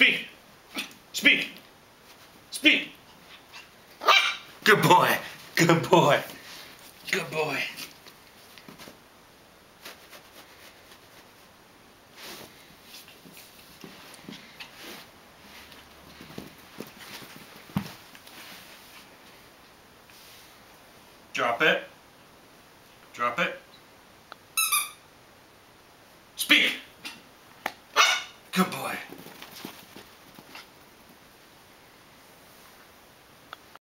Speak. Speak. Speak. Good boy. Good boy. Good boy. Drop it. Drop it. Speak!